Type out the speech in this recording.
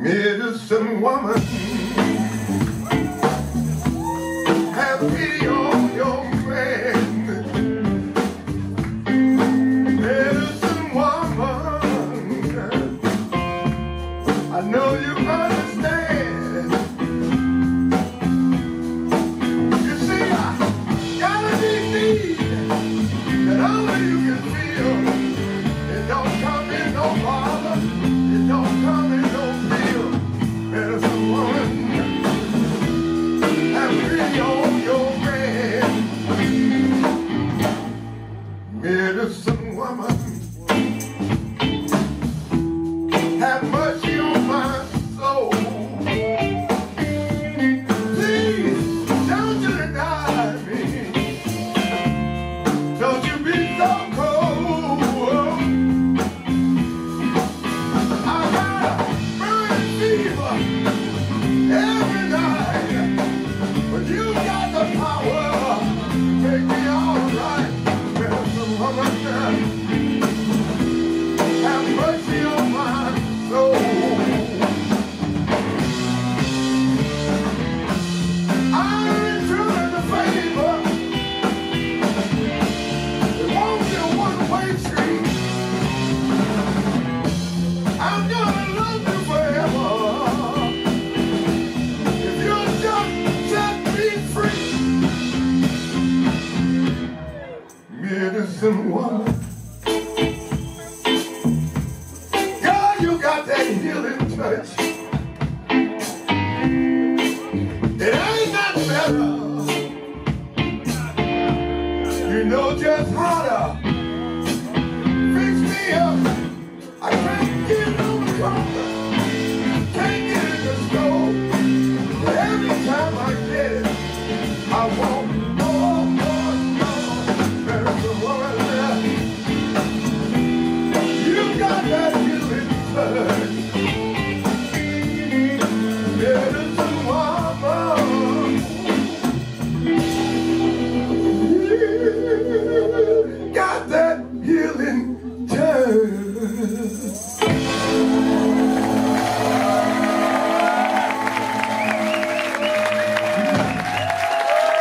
Medicine woman, have pity on your friend. Medicine woman, I know you. Medicine woman, have my soul. Please, don't you deny me. Don't you be so Every night, but you got Música handsome woman. Girl, you got that healing touch. It ain't nothing better. You know just how to earth.